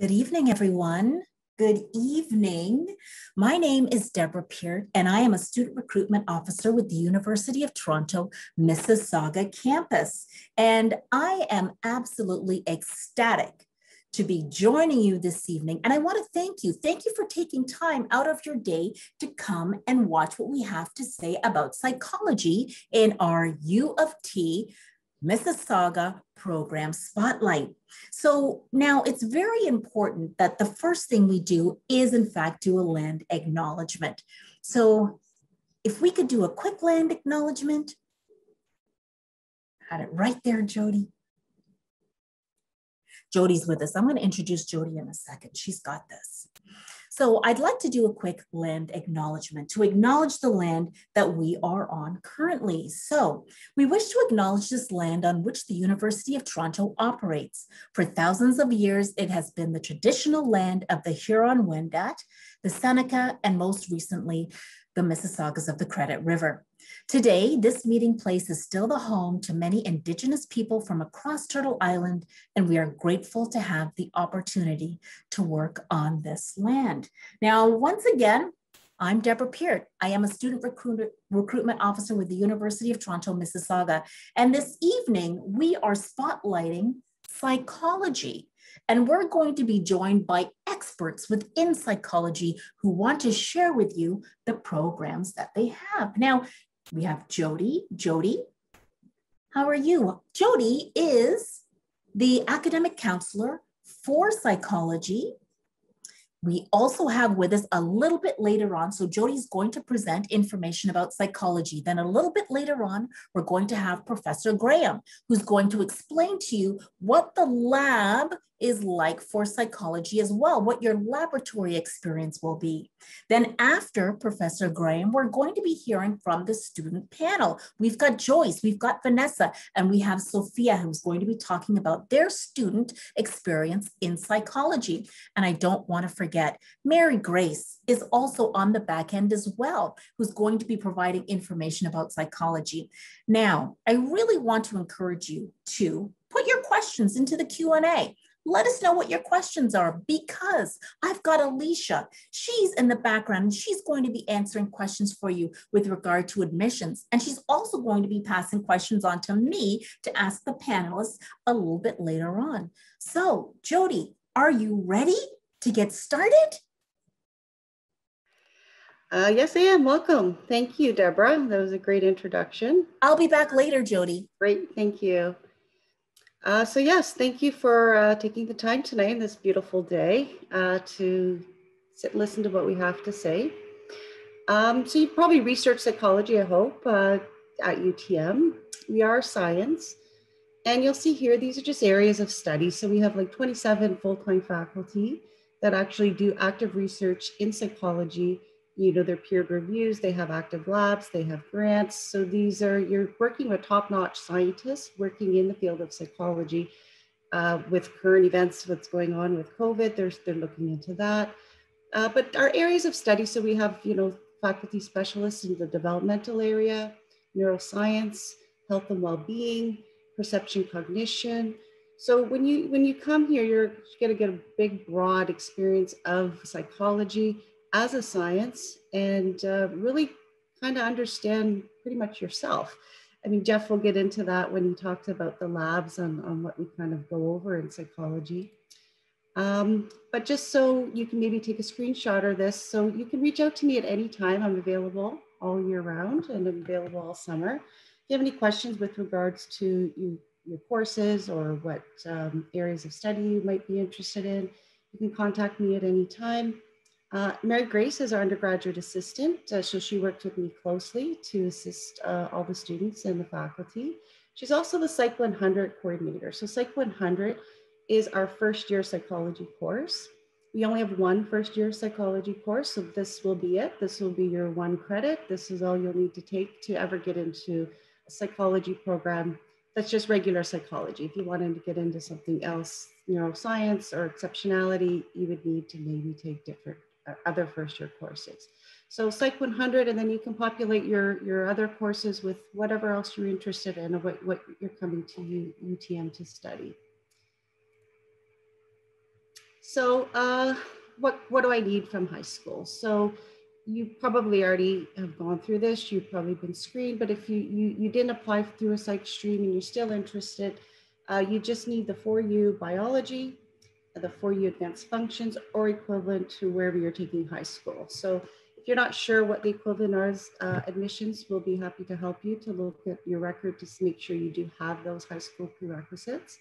Good evening, everyone. Good evening. My name is Deborah Peart, and I am a student recruitment officer with the University of Toronto Mississauga campus. And I am absolutely ecstatic to be joining you this evening. And I want to thank you. Thank you for taking time out of your day to come and watch what we have to say about psychology in our U of T Mississauga program spotlight. So now it's very important that the first thing we do is in fact do a land acknowledgement. So if we could do a quick land acknowledgement, had it right there, Jodie. Jodie's with us. I'm going to introduce Jodie in a second. She's got this. So I'd like to do a quick land acknowledgement to acknowledge the land that we are on currently. So we wish to acknowledge this land on which the University of Toronto operates. For thousands of years, it has been the traditional land of the Huron-Wendat, the Seneca, and most recently, the Mississaugas of the Credit River. Today, this meeting place is still the home to many Indigenous people from across Turtle Island, and we are grateful to have the opportunity to work on this land. Now, once again, I'm Deborah Peart. I am a student recruit recruitment officer with the University of Toronto, Mississauga. And this evening, we are spotlighting psychology. And we're going to be joined by experts within psychology who want to share with you the programs that they have. Now, we have Jodie. Jodie, how are you? Jodie is the academic counselor for psychology we also have with us a little bit later on, so Jodie's going to present information about psychology. Then a little bit later on, we're going to have Professor Graham, who's going to explain to you what the lab is like for psychology as well, what your laboratory experience will be. Then after Professor Graham, we're going to be hearing from the student panel. We've got Joyce, we've got Vanessa, and we have Sophia, who's going to be talking about their student experience in psychology. And I don't want to forget, Marigrace is also on the back end as well, who's going to be providing information about psychology. Now, I really want to encourage you to put your questions into the Q&A. Let us know what your questions are because I've got Alicia. She's in the background and she's going to be answering questions for you with regard to admissions. And she's also going to be passing questions on to me to ask the panelists a little bit later on. So, Jodie, are you ready to get started? Uh, yes, I am. Welcome. Thank you, Deborah. That was a great introduction. I'll be back later, Jodie. Great. Thank you. Uh, so yes, thank you for uh, taking the time tonight, in this beautiful day, uh, to sit and listen to what we have to say. Um, so you probably research psychology, I hope, uh, at UTM. We are science. And you'll see here, these are just areas of study. So we have like 27 full-time faculty that actually do active research in psychology you know, their peer reviews, they have active labs, they have grants. So these are, you're working with top-notch scientists working in the field of psychology uh, with current events, what's going on with COVID, they're, they're looking into that. Uh, but our areas of study, so we have, you know, faculty specialists in the developmental area, neuroscience, health and well-being, perception cognition. So when you when you come here, you're going to get a big, broad experience of psychology, as a science and uh, really kind of understand pretty much yourself. I mean, Jeff will get into that when he talks about the labs on, on what we kind of go over in psychology. Um, but just so you can maybe take a screenshot of this, so you can reach out to me at any time. I'm available all year round and I'm available all summer. If you have any questions with regards to you, your courses or what um, areas of study you might be interested in, you can contact me at any time. Uh, Marigrace is our undergraduate assistant, uh, so she worked with me closely to assist uh, all the students and the faculty. She's also the Psych 100 coordinator. So Psych 100 is our first year psychology course. We only have one first year psychology course, so this will be it. This will be your one credit. This is all you'll need to take to ever get into a psychology program that's just regular psychology. If you wanted to get into something else, neuroscience or exceptionality, you would need to maybe take different other first year courses. So Psych 100, and then you can populate your, your other courses with whatever else you're interested in or what, what you're coming to U, UTM to study. So uh, what, what do I need from high school? So you probably already have gone through this. You've probably been screened, but if you, you, you didn't apply through a psych stream and you're still interested, uh, you just need the 4U biology, the 4U advanced functions or equivalent to wherever you're taking high school. So if you're not sure what the equivalent are uh, admissions, we'll be happy to help you to look at your record to make sure you do have those high school prerequisites.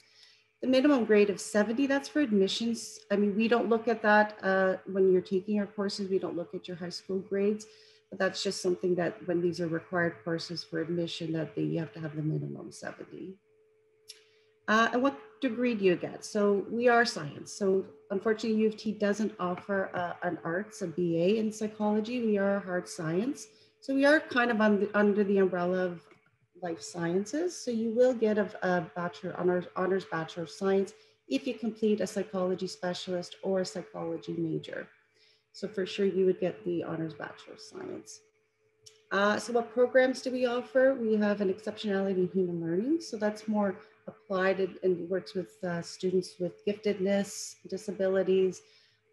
The minimum grade of 70, that's for admissions. I mean, we don't look at that uh, when you're taking our courses, we don't look at your high school grades, but that's just something that when these are required courses for admission that they, you have to have the minimum 70. Uh, and what degree do you get? So we are science. So unfortunately, U of T doesn't offer uh, an arts, a BA in psychology. We are hard science. So we are kind of the, under the umbrella of life sciences. So you will get a, a bachelor honors, honors bachelor of science if you complete a psychology specialist or a psychology major. So for sure you would get the honors bachelor of science. Uh, so what programs do we offer? We have an exceptionality in human learning. So that's more applied and, works with uh, students with giftedness, disabilities,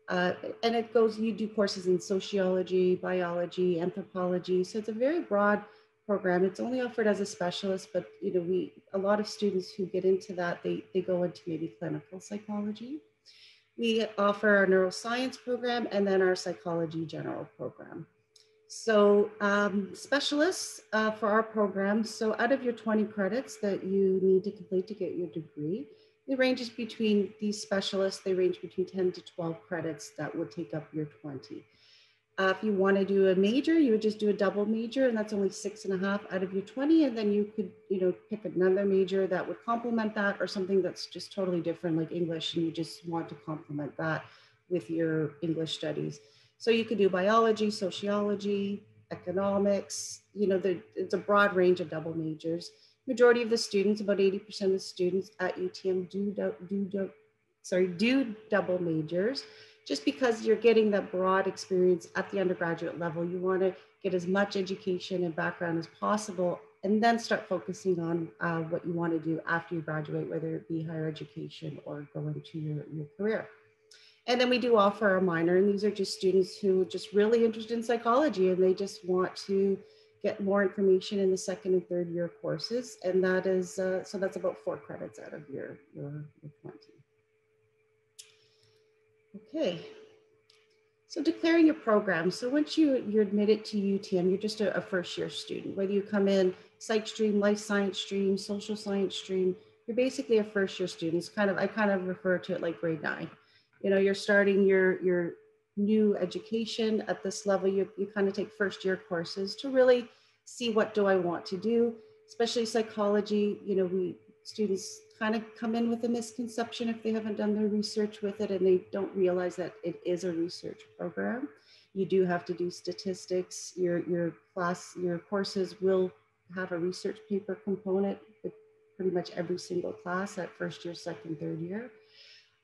uh, and it goes, you do courses in sociology, biology, anthropology. So it's a very broad program. It's only offered as a specialist, but you know, we a lot of students who get into that, they, they go into maybe clinical psychology. We offer our neuroscience program and then our psychology general program. So um, specialists uh, for our program, so out of your 20 credits that you need to complete to get your degree, it ranges between these specialists, they range between 10 to 12 credits that would take up your 20. Uh, if you want to do a major, you would just do a double major, and that's only six and a half out of your 20. And then you could, you know, pick another major that would complement that, or something that's just totally different, like English, and you just want to complement that with your English studies. So you could do biology, sociology, economics, you know, the, it's a broad range of double majors. Majority of the students, about 80% of the students at UTM do, do, do, sorry, do double majors just because you're getting that broad experience at the undergraduate level. You want to get as much education and background as possible and then start focusing on uh, what you want to do after you graduate, whether it be higher education or go into your, your career. And then we do offer a minor, and these are just students who are just really interested in psychology and they just want to get more information in the second and third year courses. And that is, uh, so that's about four credits out of your, your, your 20. Okay. So declaring your program. So once you, you're admitted to UTM, you're just a, a first year student, whether you come in psych stream, life science stream, social science stream, you're basically a first year student. It's kind of, I kind of refer to it like grade nine you know, you're starting your, your new education at this level, you, you kind of take first year courses to really see what do I want to do, especially psychology. You know, we students kind of come in with a misconception if they haven't done their research with it and they don't realize that it is a research program. You do have to do statistics. Your, your class, your courses will have a research paper component with pretty much every single class at first year, second, third year.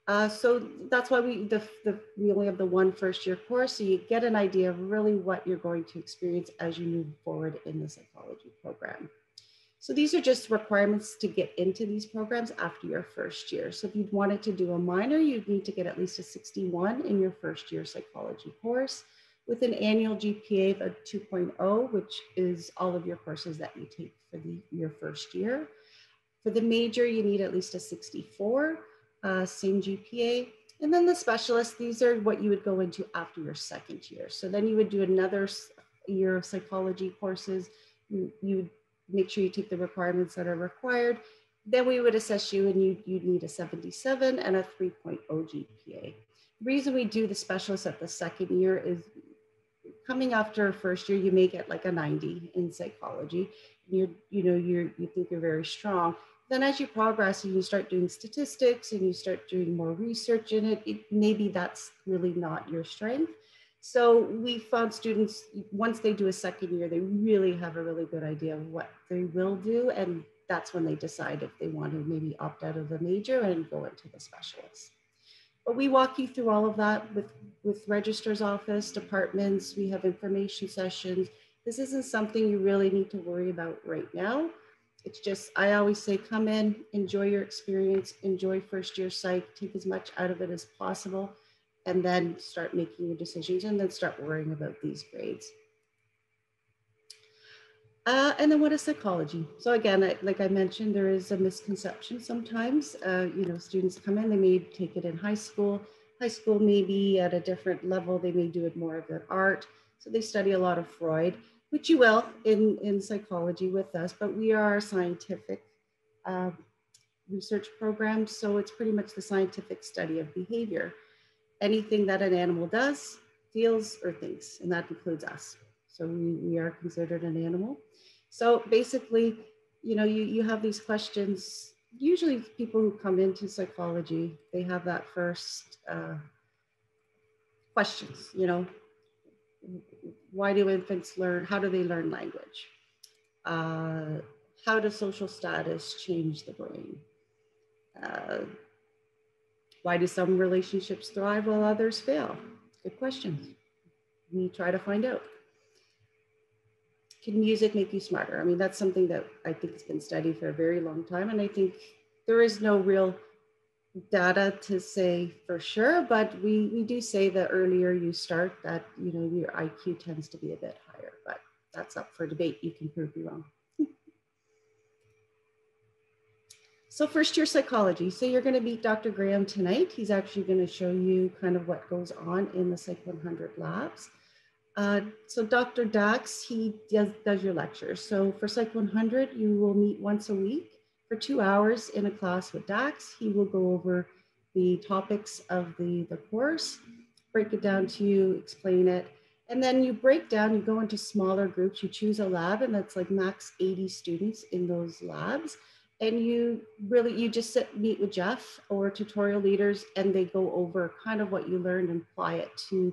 Uh, so that's why we the, the, we only have the one first year course, so you get an idea of really what you're going to experience as you move forward in the psychology program. So these are just requirements to get into these programs after your first year. So if you wanted to do a minor, you'd need to get at least a 61 in your first year psychology course with an annual GPA of 2.0, which is all of your courses that you take for the, your first year. For the major, you need at least a 64 uh, same GPA. And then the specialist, these are what you would go into after your second year. So then you would do another year of psychology courses. You, make sure you take the requirements that are required. Then we would assess you and you, you'd need a 77 and a 3.0 GPA. The reason we do the specialist at the second year is coming after first year, you may get like a 90 in psychology. You're, you know, you're, you think you're very strong then as you progress and you start doing statistics and you start doing more research in it, it maybe that's really not your strength. So we found students, once they do a second year, they really have a really good idea of what they will do. And that's when they decide if they want to maybe opt out of the major and go into the specialist. But we walk you through all of that with, with registrar's office, departments, we have information sessions. This isn't something you really need to worry about right now it's just, I always say, come in, enjoy your experience, enjoy first year psych, take as much out of it as possible, and then start making your decisions and then start worrying about these grades. Uh, and then what is psychology? So again, I, like I mentioned, there is a misconception sometimes. Uh, you know, students come in, they may take it in high school. High school may be at a different level. They may do it more of an art. So they study a lot of Freud which you will in, in psychology with us, but we are a scientific uh, research program. So it's pretty much the scientific study of behavior. Anything that an animal does, feels, or thinks, and that includes us. So we, we are considered an animal. So basically, you know, you, you have these questions. Usually people who come into psychology, they have that first uh, questions, you know, why do infants learn, how do they learn language? Uh, how does social status change the brain? Uh, why do some relationships thrive while others fail? Good questions. We try to find out. Can music make you smarter? I mean, that's something that I think has been studied for a very long time. And I think there is no real data to say for sure, but we, we do say the earlier you start that, you know, your IQ tends to be a bit higher, but that's up for debate. You can prove me wrong. so first year psychology. So you're gonna meet Dr. Graham tonight. He's actually gonna show you kind of what goes on in the Psych 100 labs. Uh, so Dr. Dax, he does, does your lectures. So for Psych 100, you will meet once a week for two hours in a class with Dax. He will go over the topics of the, the course, break it down to you, explain it. And then you break down, you go into smaller groups, you choose a lab and that's like max 80 students in those labs. And you really, you just sit, meet with Jeff or tutorial leaders and they go over kind of what you learned and apply it to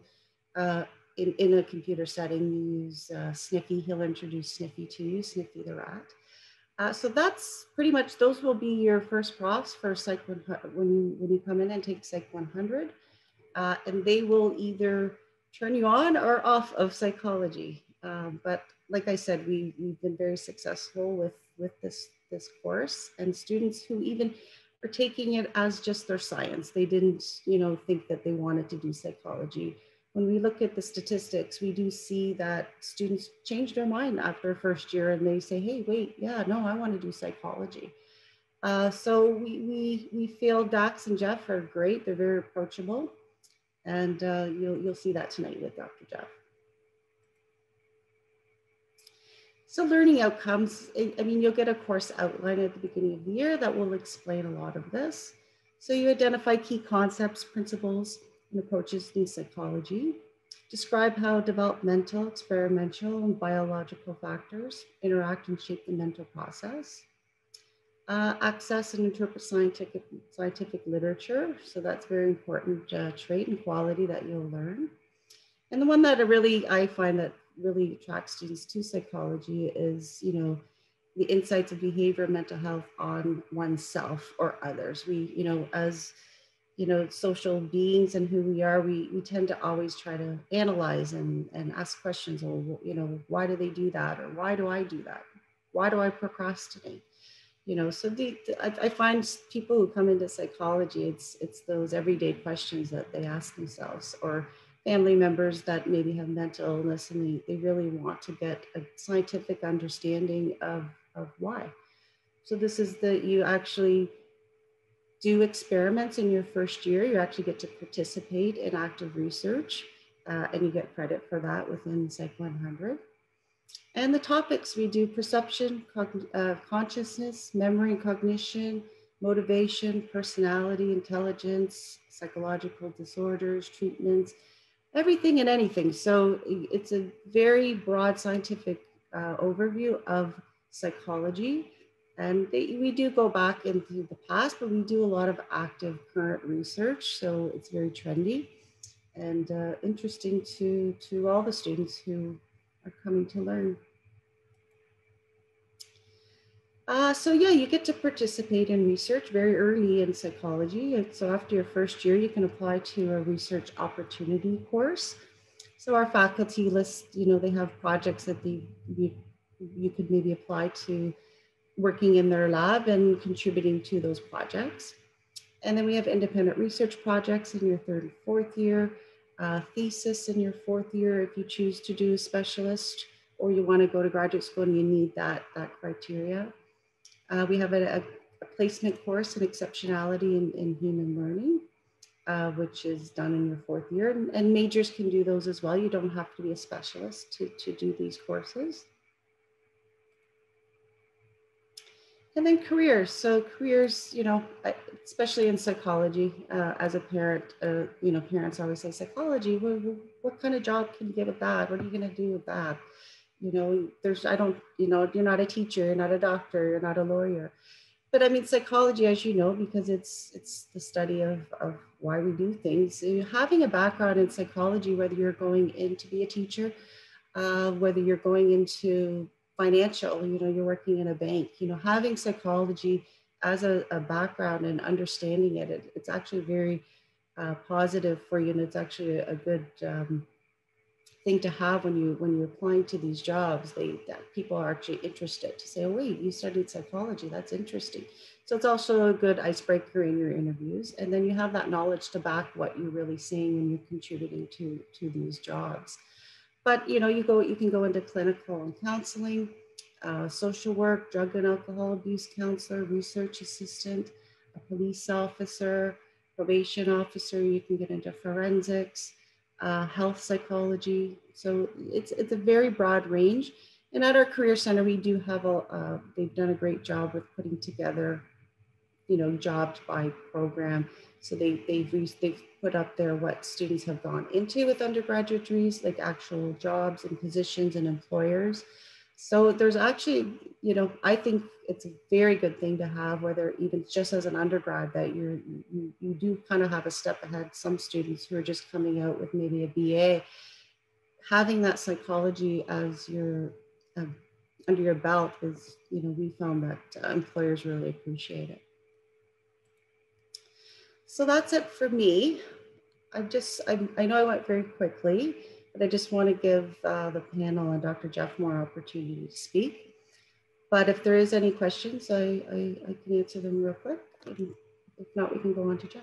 uh, in, in a computer setting. You use uh, Sniffy, he'll introduce Sniffy to you, Sniffy the rat. Uh, so that's pretty much, those will be your first profs for Psych 100, when you, when you come in and take Psych 100. Uh, and they will either turn you on or off of psychology. Um, but like I said, we, we've been very successful with, with this, this course and students who even are taking it as just their science. They didn't, you know, think that they wanted to do psychology when we look at the statistics, we do see that students change their mind after first year and they say, hey, wait, yeah, no, I want to do psychology. Uh, so we, we, we feel Dax and Jeff are great. They're very approachable. And uh, you'll, you'll see that tonight with Dr. Jeff. So learning outcomes, I mean, you'll get a course outline at the beginning of the year that will explain a lot of this. So you identify key concepts, principles, and approaches in psychology, describe how developmental, experimental, and biological factors interact and shape the mental process, uh, access and interpret scientific, scientific literature. So that's very important uh, trait and quality that you'll learn. And the one that I really, I find that really attracts students to psychology is, you know, the insights of behavior, mental health on oneself or others. We, you know, as you know social beings and who we are we we tend to always try to analyze and and ask questions or you know why do they do that? Or why do i do that? Why do i procrastinate? You know so the, the I, I, find people who come into psychology it's it's those everyday questions that they ask themselves or family members that maybe have mental illness and they, they really want to get a scientific understanding of of why. So this is that you actually do experiments in your first year. You actually get to participate in active research uh, and you get credit for that within Psych 100. And the topics we do perception, uh, consciousness, memory and cognition, motivation, personality, intelligence, psychological disorders, treatments, everything and anything. So it's a very broad scientific uh, overview of psychology and they, we do go back into the past, but we do a lot of active current research. So it's very trendy and uh, interesting to, to all the students who are coming to learn. Uh, so yeah, you get to participate in research very early in psychology. And so after your first year, you can apply to a research opportunity course. So our faculty list, you know, they have projects that they, you, you could maybe apply to working in their lab and contributing to those projects. And then we have independent research projects in your third and fourth year, uh, thesis in your fourth year if you choose to do a specialist or you want to go to graduate school and you need that, that criteria. Uh, we have a, a, placement course in exceptionality in, in human learning, uh, which is done in your fourth year. And, and, majors can do those as well. You don't have to be a specialist to, to do these courses. And then careers. So careers, you know, especially in psychology, uh, as a parent, uh, you know, parents always say, psychology, what, what kind of job can you get with that? What are you going to do with that? You know, there's, I don't, you know, you're not a teacher, you're not a doctor, you're not a lawyer. But I mean, psychology, as you know, because it's it's the study of, of why we do things. So having a background in psychology, whether you're going in to be a teacher, uh, whether you're going into financial, you know, you're working in a bank, you know, having psychology as a, a background and understanding it, it it's actually very uh, positive for you. And it's actually a good um, thing to have when you, when you're applying to these jobs, they, that people are actually interested to say, oh, wait, you studied psychology. That's interesting. So it's also a good icebreaker in your interviews. And then you have that knowledge to back what you're really seeing when you're contributing to, to these jobs. But you know, you go, you can go into clinical and counseling, uh, social work, drug and alcohol abuse counselor, research assistant, a police officer, probation officer. You can get into forensics, uh, health psychology. So it's it's a very broad range. And at our career center, we do have a. Uh, they've done a great job with putting together, you know, job by program. So they they've they've put up there what students have gone into with undergraduate degrees, like actual jobs and positions and employers. So there's actually, you know, I think it's a very good thing to have, whether even just as an undergrad, that you're you, you do kind of have a step ahead. Some students who are just coming out with maybe a BA, having that psychology as your um, under your belt is, you know, we found that uh, employers really appreciate it. So that's it for me. I just, I, I know I went very quickly, but I just want to give uh, the panel and Dr. Jeff more opportunity to speak. But if there is any questions, I, I, I can answer them real quick. If not, we can go on to Jeff.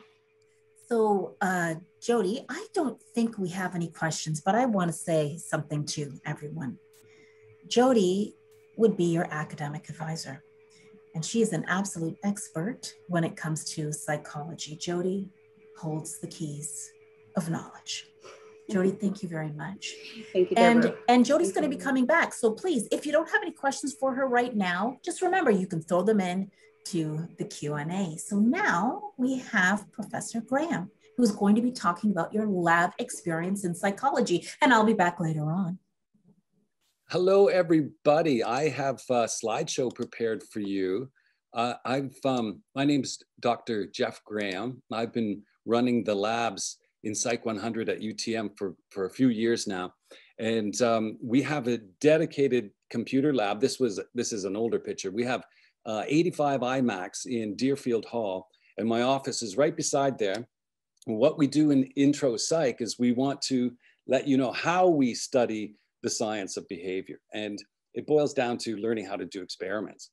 So, uh, Jodie, I don't think we have any questions, but I want to say something to everyone. Jodie would be your academic advisor. And she is an absolute expert when it comes to psychology. Jodie holds the keys of knowledge. Jodie, thank you very much. Thank you, and Deborah. and Jodie's going to be coming back. So please, if you don't have any questions for her right now, just remember you can throw them in to the Q&A. So now we have Professor Graham, who's going to be talking about your lab experience in psychology, and I'll be back later on. Hello, everybody. I have a slideshow prepared for you. Uh, I've um, my name's Dr. Jeff Graham. I've been running the labs in Psych 100 at UTM for, for a few years now. And um, we have a dedicated computer lab. This was this is an older picture. We have uh, 85 iMacs in Deerfield Hall, and my office is right beside there. What we do in intro psych is we want to let you know how we study the science of behavior. And it boils down to learning how to do experiments.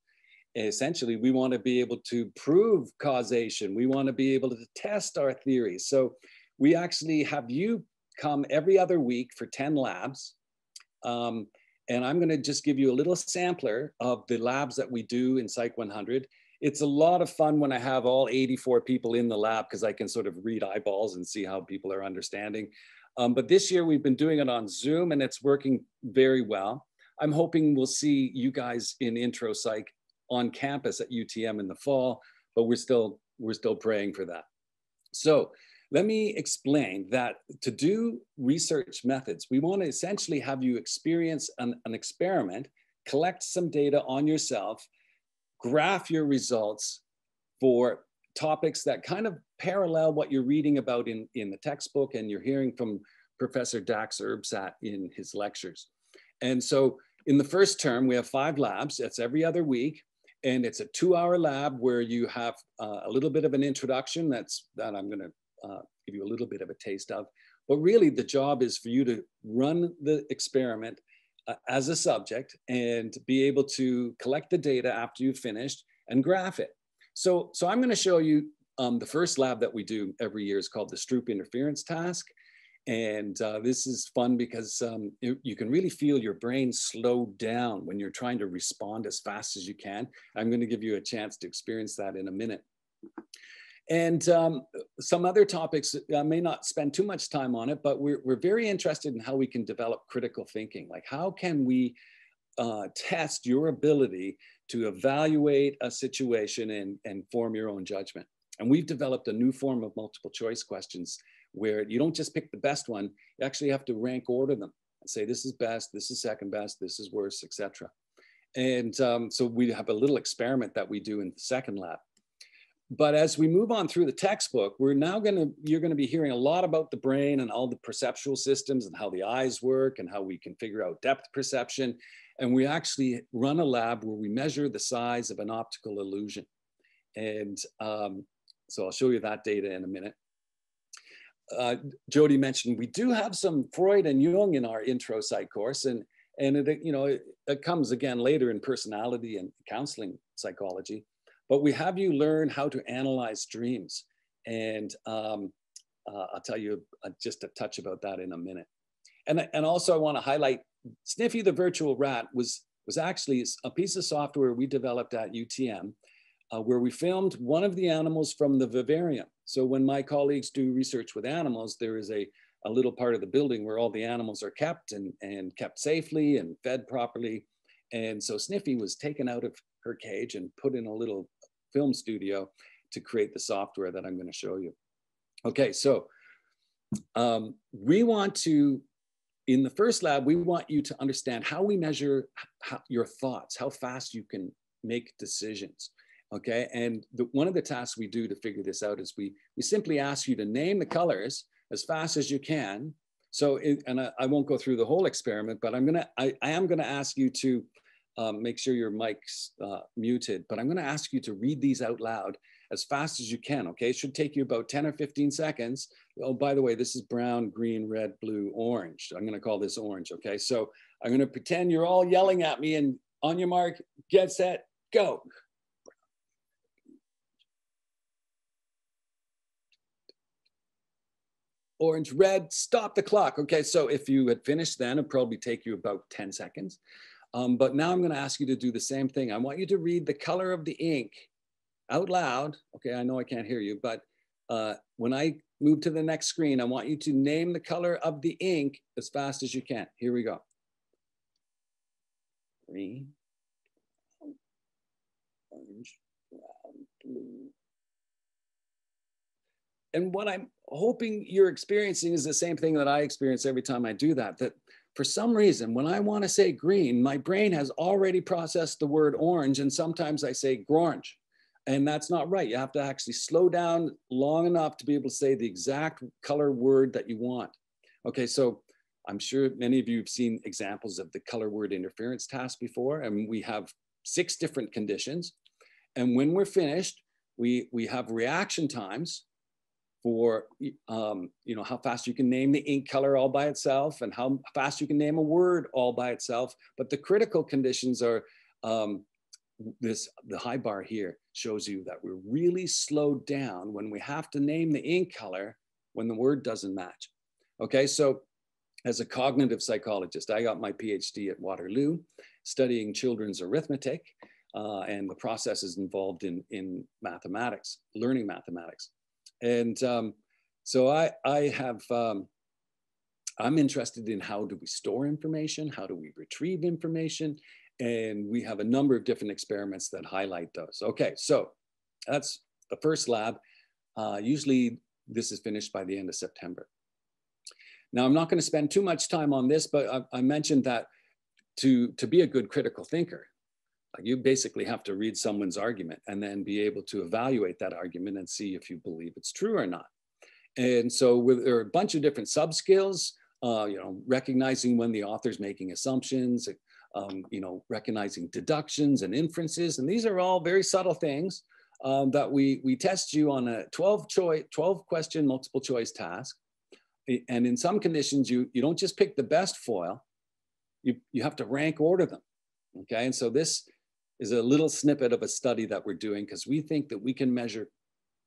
Essentially, we want to be able to prove causation. We want to be able to test our theories. So we actually have you come every other week for 10 labs. Um, and I'm going to just give you a little sampler of the labs that we do in Psych 100. It's a lot of fun when I have all 84 people in the lab because I can sort of read eyeballs and see how people are understanding. Um, but this year we've been doing it on Zoom and it's working very well. I'm hoping we'll see you guys in intro psych on campus at UTM in the fall, but we're still we're still praying for that. So let me explain that to do research methods, we want to essentially have you experience an, an experiment, collect some data on yourself, graph your results for topics that kind of parallel what you're reading about in, in the textbook and you're hearing from Professor Dax Urbszat in his lectures. And so in the first term, we have five labs. That's every other week. And it's a two hour lab where you have uh, a little bit of an introduction that's that I'm gonna uh, give you a little bit of a taste of. But really the job is for you to run the experiment, uh, as a subject and be able to collect the data after you've finished and graph it. So, so I'm going to show you um, the first lab that we do every year is called the Stroop interference task. And uh, this is fun because um, you, you, can really feel your brain slow down when you're trying to respond as fast as you can. I'm going to give you a chance to experience that in a minute. And um, some other topics, I may not spend too much time on it, but we're, we're very interested in how we can develop critical thinking. Like how can we uh, test your ability to evaluate a situation and, and form your own judgment? And we've developed a new form of multiple choice questions where you don't just pick the best one, you actually have to rank order them and say, this is best, this is second best, this is worst, etc. And um, so we have a little experiment that we do in the second lab but as we move on through the textbook, we're now going to, you're going to be hearing a lot about the brain and all the perceptual systems and how the eyes work and how we can figure out depth perception. And we actually run a lab where we measure the size of an optical illusion. And um, so I'll show you that data in a minute. Uh, Jodie mentioned we do have some Freud and Jung in our intro psych course. And, and it, you know, it, it comes again later in personality and counseling psychology but we have you learn how to analyze dreams. And um, uh, I'll tell you uh, just a touch about that in a minute. And, and also I wanna highlight Sniffy the virtual rat was, was actually a piece of software we developed at UTM uh, where we filmed one of the animals from the vivarium. So when my colleagues do research with animals, there is a, a little part of the building where all the animals are kept and, and kept safely and fed properly. And so Sniffy was taken out of her cage and put in a little film studio to create the software that I'm going to show you. Okay, so um, we want to, in the first lab, we want you to understand how we measure how, your thoughts, how fast you can make decisions. Okay, and the, one of the tasks we do to figure this out is we, we simply ask you to name the colors as fast as you can. So, it, and I, I, won't go through the whole experiment, but I'm gonna, I, I am gonna ask you to um, make sure your mic's uh, muted, but I'm to ask you to read these out loud as fast as you can. Okay. It should take you about 10 or 15 seconds. Oh, by the way, this is brown, green, red, blue, orange. I'm going to call this orange. Okay. So I'm going to pretend you're all yelling at me and on your mark, get set, go. Orange, red, stop the clock. Okay, so if you had finished then, it'd probably take you about 10 seconds. Um, but now I'm going to ask you to do the same thing. I want you to read the color of the ink out loud. Okay, I know I can't hear you, but uh, when I move to the next screen, I want you to name the color of the ink as fast as you can. Here we go. Green, orange, brown, blue. And what I'm hoping you're experiencing is the same thing that I experience every time I do that, that for some reason, when I want to say green, my brain has already processed the word orange, and sometimes I say grorange. And that's not right. You have to actually slow down long enough to be able to say the exact color word that you want. Okay, so I'm sure many of you have seen examples of the color word interference task before, and we have six different conditions. And when we're finished, we, we have reaction times for um, you know how fast you can name the ink color all by itself and how fast you can name a word all by itself. But the critical conditions are um, this the high bar here shows you that we're really slowed down when we have to name the ink color when the word doesn't match. Okay, so as a cognitive psychologist, I got my PhD at Waterloo studying children's arithmetic uh, and the processes involved in, in mathematics, learning mathematics. And um, so I, I have, um, I'm interested in how do we store information? How do we retrieve information? And we have a number of different experiments that highlight those. Okay, so that's the first lab. Uh, usually this is finished by the end of September. Now, I'm not going to spend too much time on this, but I, I mentioned that to, to be a good critical thinker, you basically have to read someone's argument and then be able to evaluate that argument and see if you believe it's true or not. And so with, there are a bunch of different sub skills, uh, you know, recognizing when the author's making assumptions, um, you know, recognizing deductions and inferences. And these are all very subtle things um, that we, we test you on a 12 choice, 12 question multiple choice task. And in some conditions, you, you don't just pick the best foil, you, you have to rank order them. Okay, and so this is a little snippet of a study that we're doing because we think that we can measure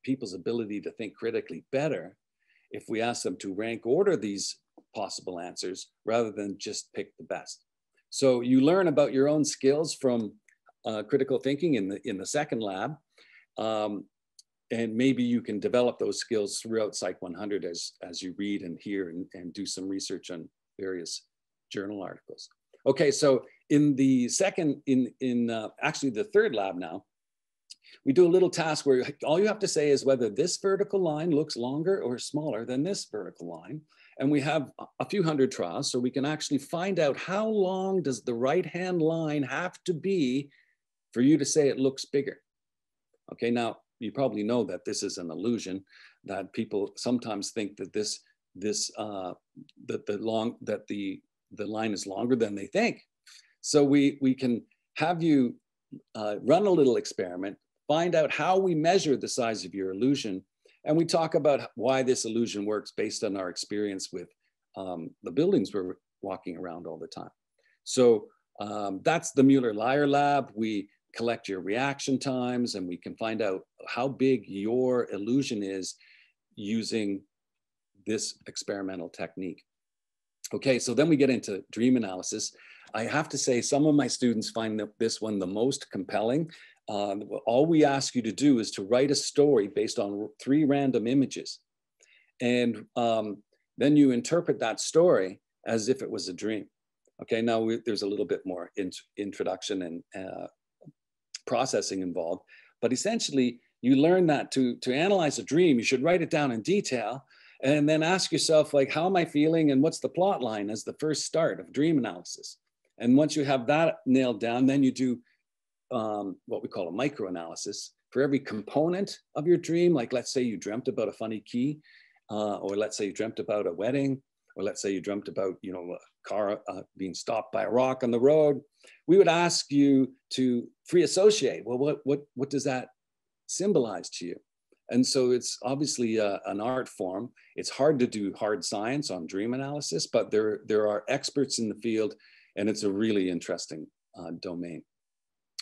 people's ability to think critically better if we ask them to rank order these possible answers rather than just pick the best. So you learn about your own skills from uh, critical thinking in the in the second lab, um, and maybe you can develop those skills throughout Psych 100 as as you read and hear and, and do some research on various journal articles. Okay, so in the second, in in uh, actually the third lab now, we do a little task where all you have to say is whether this vertical line looks longer or smaller than this vertical line. And we have a few hundred trials, so we can actually find out how long does the right-hand line have to be for you to say it looks bigger. Okay, now you probably know that this is an illusion, that people sometimes think that this, this uh, that the long, that the, the line is longer than they think. So we, we can have you uh, run a little experiment, find out how we measure the size of your illusion, and we talk about why this illusion works based on our experience with um, the buildings we're walking around all the time. So um, that's the Mueller-Lyer lab. We collect your reaction times and we can find out how big your illusion is using this experimental technique. Okay, so then we get into dream analysis. I have to say some of my students find this one the most compelling. Um, all we ask you to do is to write a story based on three random images. And um, then you interpret that story as if it was a dream. Okay, now we, there's a little bit more in, introduction and uh, processing involved, but essentially you learn that to, to analyze a dream, you should write it down in detail and then ask yourself like, how am I feeling and what's the plot line as the first start of dream analysis. And once you have that nailed down, then you do um, what we call a microanalysis for every component of your dream. Like let's say you dreamt about a funny key, uh, or let's say you dreamt about a wedding, or let's say you dreamt about you know a car uh, being stopped by a rock on the road. We would ask you to free associate. Well, what what what does that symbolize to you? And so it's obviously a, uh, an art form. It's hard to do hard science on dream analysis, but there, there are experts in the field and it's a really interesting uh, domain.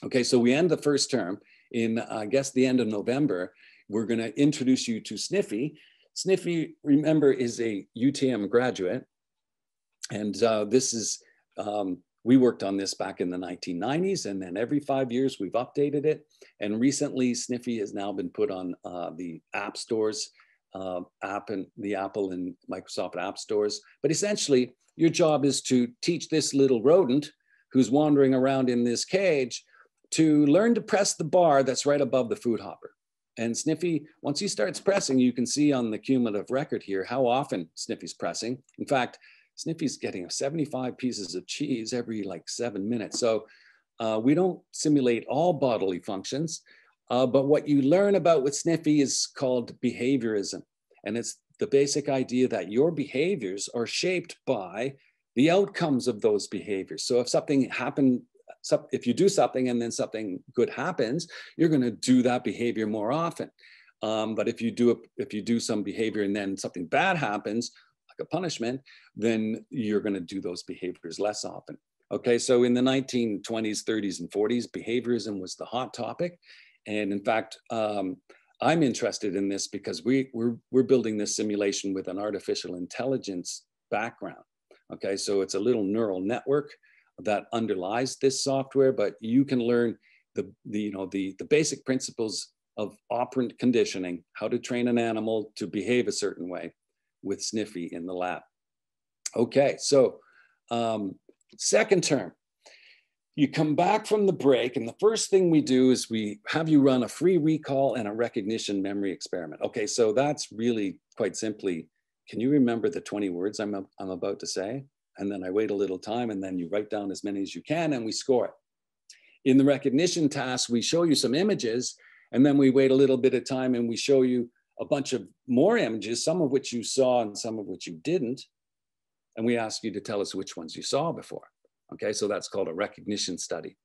Okay, so we end the first term in, I guess, the end of November. We're going to introduce you to Sniffy. Sniffy, remember, is a UTM graduate. And uh, this is, um, we worked on this back in the 1990s, and then every five years we've updated it. And recently, Sniffy has now been put on uh, the app stores, uh, app and the Apple and Microsoft app stores. But essentially, your job is to teach this little rodent who's wandering around in this cage to learn to press the bar that's right above the food hopper. And Sniffy, once he starts pressing, you can see on the cumulative record here how often Sniffy's pressing. In fact, Sniffy's getting 75 pieces of cheese every like seven minutes. So uh, we don't simulate all bodily functions, uh, but what you learn about with Sniffy is called behaviorism. And it's the basic idea that your behaviors are shaped by the outcomes of those behaviors. So if something happened if you do something and then something good happens, you're going to do that behavior more often. Um, but if you do a, if you do some behavior and then something bad happens, like a punishment, then you're going to do those behaviors less often. Okay, so in the 1920s, 30s, and 40s, behaviorism was the hot topic, and in fact, um, I'm interested in this because we we're we're building this simulation with an artificial intelligence background. Okay, so it's a little neural network that underlies this software, but you can learn the, the, you know, the, the basic principles of operant conditioning, how to train an animal to behave a certain way with Sniffy in the lab. Okay, so um, second term, you come back from the break and the first thing we do is we have you run a free recall and a recognition memory experiment. Okay, so that's really quite simply, can you remember the 20 words I'm, I'm about to say? And then I wait a little time and then you write down as many as you can and we score it. In the recognition task, we show you some images and then we wait a little bit of time and we show you a bunch of more images, some of which you saw and some of which you didn't. And we ask you to tell us which ones you saw before. Okay, so that's called a recognition study.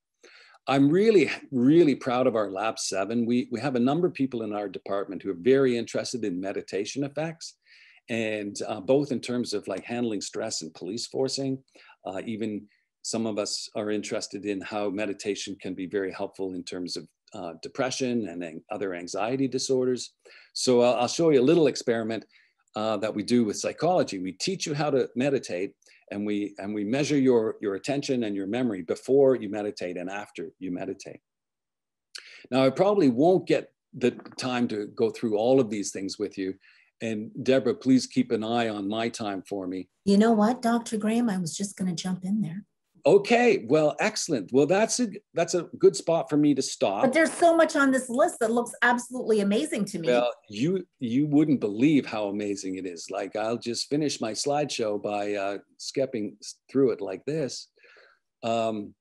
I'm really, really proud of our Lab 7. We, we have a number of people in our department who are very interested in meditation effects and uh, both in terms of like handling stress and police forcing, uh, even some of us are interested in how meditation can be very helpful in terms of uh, depression and other anxiety disorders. So uh, I'll show you a little experiment uh, that we do with psychology. We teach you how to meditate and we, and we measure your, your attention and your memory before you meditate and after you meditate. Now, I probably won't get the time to go through all of these things with you. And Deborah, please keep an eye on my time for me. You know what, Dr. Graham? I was just going to jump in there. Okay, well, excellent. Well, that's a that's a good spot for me to stop. But there's so much on this list that looks absolutely amazing to me. Well, you you wouldn't believe how amazing it is. Like I'll just finish my slideshow by uh, skipping through it like this. Um,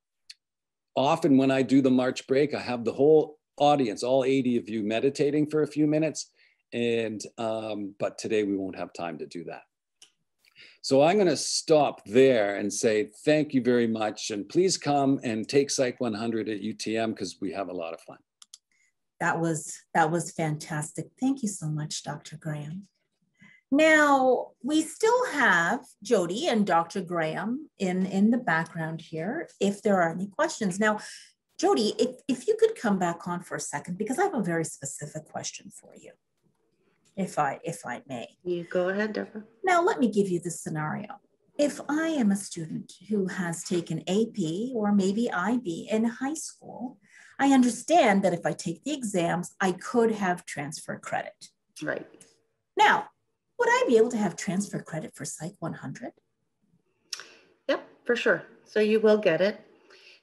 often when I do the March break, I have the whole audience, all 80 of you, meditating for a few minutes. And um, but today we won't have time to do that. So I'm going to stop there and say thank you very much. And please come and take Psych 100 at UTM because we have a lot of fun. That was, that was fantastic. Thank you so much, Dr. Graham. Now, we still have Jodie and Dr. Graham in, in the background here if there are any questions. Now, Jodie, if, if you could come back on for a second, because I have a very specific question for you if I if I may. You go ahead, Deborah. Now let me give you the scenario. If I am a student who has taken AP or maybe IB in high school, I understand that if I take the exams, I could have transfer credit. Right. Now, would I be able to have transfer credit for Psych 100? Yep, for sure. So you will get it.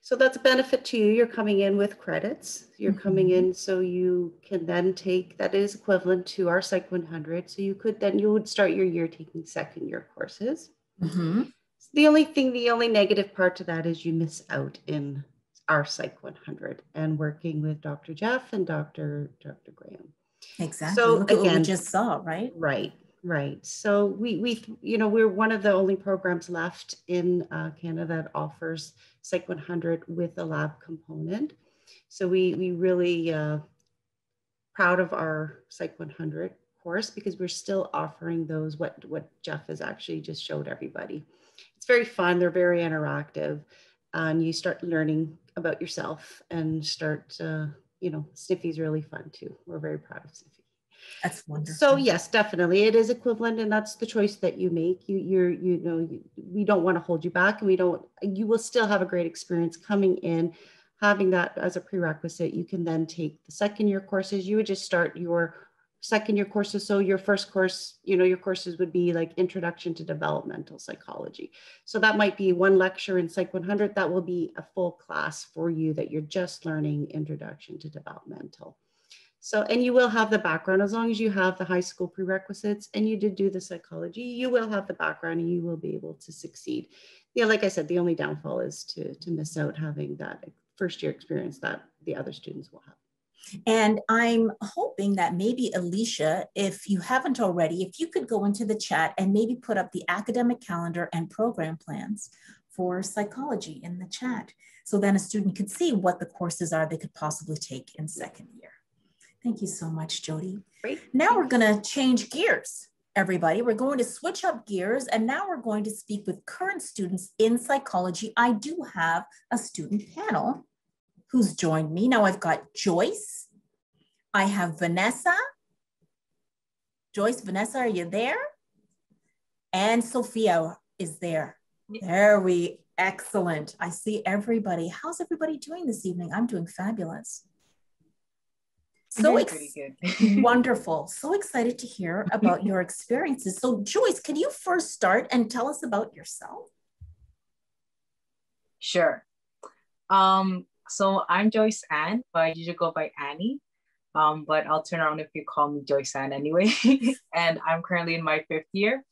So that's a benefit to you. You're coming in with credits. You're mm-hmm. coming in so you can then take that is equivalent to our Psych 100. So you could then you would start your year taking second year courses. Mm-hmm. So the only thing, the only negative part to that is you miss out in our Psych 100 and working with Dr. Jeff and Dr. Dr. Graham. Exactly. So Look again, we just saw, right? Right. Right. So we we you know we're one of the only programs left in uh, Canada that offers Psych 100 with a lab component. So we we really uh, proud of our Psych 100 course because we're still offering those what what Jeff has actually just showed everybody. It's very fun. They're very interactive, and you start learning about yourself and start uh, you know Sniffy's really fun too. We're very proud of Sniffy. That's wonderful. So yes, definitely, it is equivalent, and that's the choice that you make. You, you're, you know, you, we don't want to hold you back, and we don't. You will still have a great experience coming in, having that as a prerequisite. You can then take the second year courses. You would just start your second year courses. So your first course, you know, your courses would be like Introduction to Developmental Psychology. So that might be one lecture in Psych 100. That will be a full class for you that you're just learning Introduction to Developmental. So, and you will have the background as long as you have the high school prerequisites and you did do the psychology, you will have the background and you will be able to succeed. Yeah, like I said, the only downfall is to, to miss out having that first year experience that the other students will have. And I'm hoping that maybe Alicia, if you haven't already, if you could go into the chat and maybe put up the academic calendar and program plans for psychology in the chat. So then a student could see what the courses are they could possibly take in second year. Thank you so much, Jodie. Great. Now we're going to change gears, everybody. We're going to switch up gears, and now we're going to speak with current students in psychology. I do have a student panel who's joined me. Now I've got Joyce. I have Vanessa. Joyce, Vanessa, are you there? And Sophia is there. There we, excellent. I see everybody. How's everybody doing this evening? I'm doing fabulous. So ex- wonderful. So excited to hear about your experiences. So, Joyce, can you first start and tell us about yourself? Sure. Um, so I'm Joyce Ann, but I usually go by Annie. Um, but I'll turn around if you call me Joyce Ann anyway. and I'm currently in my fifth year,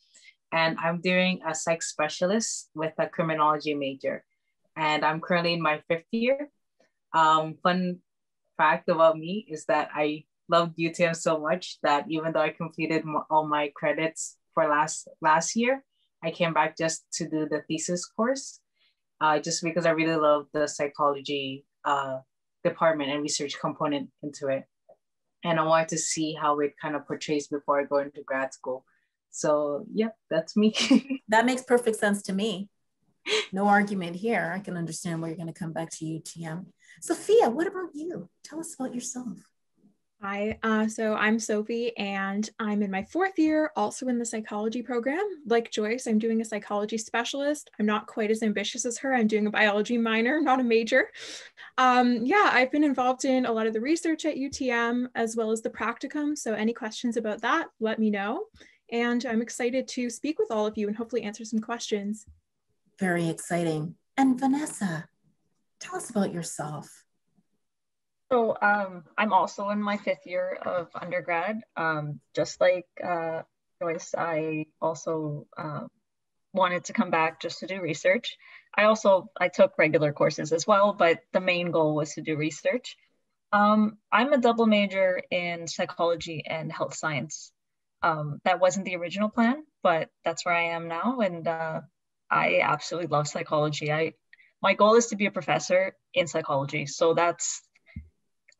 and I'm doing a psych specialist with a criminology major. And I'm currently in my fifth year. Um, fun fact about me is that I loved UTM so much that even though I completed all my credits for last last year, I came back just to do the thesis course, uh, just because I really love the psychology uh, department and research component into it. And I wanted to see how it kind of portrays before I go into grad school. So, yeah, that's me. that makes perfect sense to me. no argument here. I can understand why you're going to come back to UTM. Sophia, what about you? Tell us about yourself. Hi, uh, so I'm Sophie and I'm in my fourth year, also in the psychology program. Like Joyce, I'm doing a psychology specialist. I'm not quite as ambitious as her. I'm doing a biology minor, not a major. Um, yeah, I've been involved in a lot of the research at UTM as well as the practicum. So any questions about that, let me know. And I'm excited to speak with all of you and hopefully answer some questions. Very exciting. And Vanessa, tell us about yourself. So um, I'm also in my fifth year of undergrad. Um, just like uh, Joyce, I also uh, wanted to come back just to do research. I also I took regular courses as well, but the main goal was to do research. Um, I'm a double major in psychology and health science. Um, that wasn't the original plan, but that's where I am now, and uh, I absolutely love psychology. I my goal is to be a professor in psychology, so that's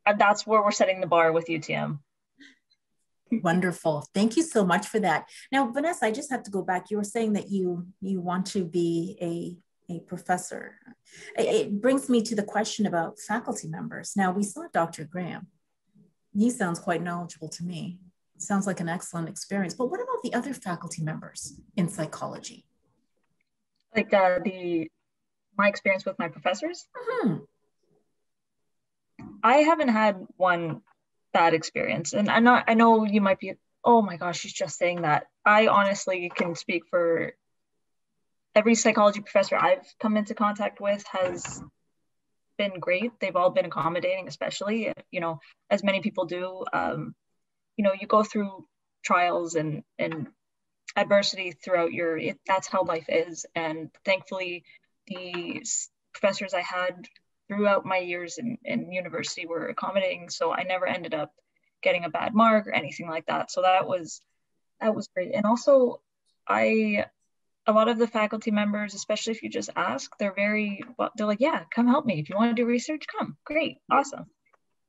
uh, that's where we're setting the bar with UTM. Wonderful. Thank you so much for that. Now, Vanessa, I just have to go back. You were saying that you you want to be a, a professor. It brings me to the question about faculty members. Now, we saw Dr. Graham. He sounds quite knowledgeable to me. Sounds like an excellent experience. But what about the other faculty members in psychology? Like uh, the my experience with my professors. Mm-hmm. I haven't had one bad experience. And I'm not, I know you might be, oh my gosh, she's just saying that. I honestly can speak for every psychology professor I've come into contact with has been great. They've all been accommodating, especially, you know, as many people do. Um, you know, you go through trials and, and adversity throughout your, it, that's how life is. And thankfully, the professors I had throughout my years in, in university were accommodating. So I never ended up getting a bad mark or anything like that. So that was that was great. And also I a lot of the faculty members, especially if you just ask, they're very well, they're like, yeah, come help me. If you want to do research, come. Great, awesome.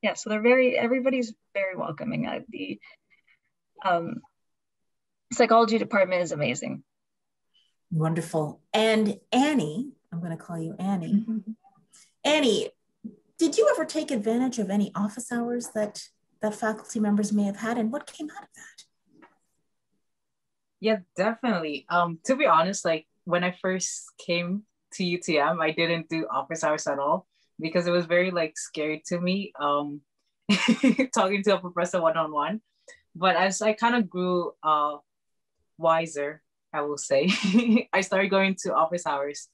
Yeah, so they're very everybody's very welcoming. Uh, the um, psychology department is amazing. Wonderful. And Annie, I'm going to call you Annie. Annie, did you ever take advantage of any office hours that that faculty members may have had, and what came out of that? Yeah, definitely. Um, to be honest, like when I first came to UTM, I didn't do office hours at all because it was very like scary to me. Um, talking to a professor one on one, but as I kind of grew uh wiser, I will say, I started going to office hours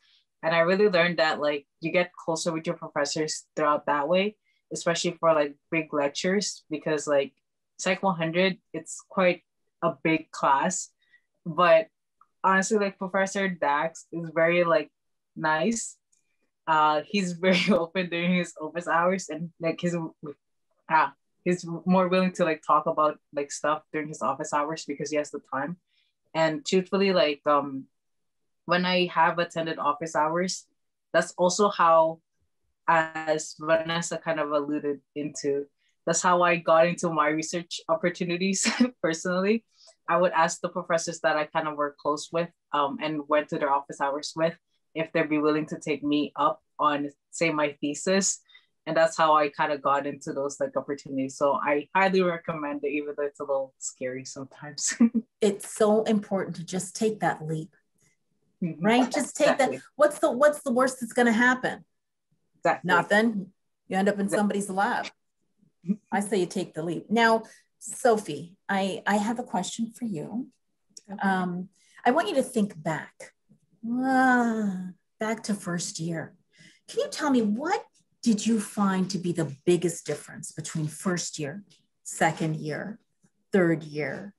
and i really learned that like you get closer with your professors throughout that way especially for like big lectures because like psych 100 it's quite a big class. But honestly like professor dax is very like nice. Uh he's very open during his office hours and like his ah he's more willing to like talk about like stuff during his office hours because he has the time. And truthfully like um when I have attended office hours, that's also how, as Vanessa kind of alluded into, that's how I got into my research opportunities personally. I would ask the professors that I kind of work close with um, and went to their office hours with if they'd be willing to take me up on, say, my thesis. And that's how I kind of got into those like opportunities. So I highly recommend it, even though it's a little scary sometimes. it's so important to just take that leap right? Just take exactly. that. What's the what's the worst that's going to happen? Exactly. Nothing. You end up in exactly. somebody's lab. I say you take the leap. Now, Sophie, I I have a question for you. Okay. Um, I want you to think back, ah, back to first year. Can you tell me what did you find to be the biggest difference between first year, second year, third year,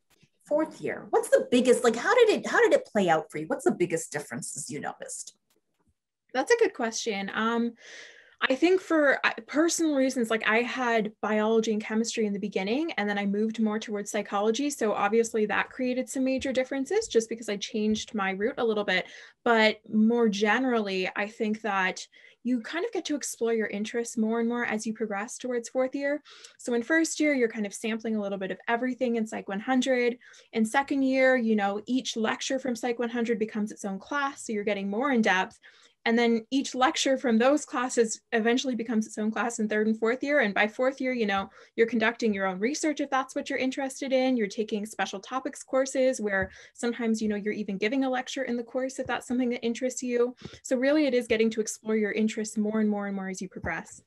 fourth year? What's the biggest, like, how did it, how did it play out for you? What's the biggest differences you noticed? That's a good question. Um, I think for personal reasons, like I had biology and chemistry in the beginning, and then I moved more towards psychology. So obviously that created some major differences just because I changed my route a little bit. But more generally, I think that you kind of get to explore your interests more and more as you progress towards fourth year. So in first year, you're kind of sampling a little bit of everything in Psych 100. In second year, you know, each lecture from Psych 100 becomes its own class. So you're getting more in depth. And then each lecture from those classes eventually becomes its own class in third and fourth year. And by fourth year, you know, you're conducting your own research if that's what you're interested in. You're taking special topics courses where sometimes, you know, you're even giving a lecture in the course if that's something that interests you. So really it is getting to explore your interests more and more and more as you progress.